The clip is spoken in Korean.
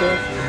또